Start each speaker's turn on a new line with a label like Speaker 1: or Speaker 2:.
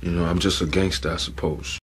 Speaker 1: You know, I'm just a gangster, I suppose.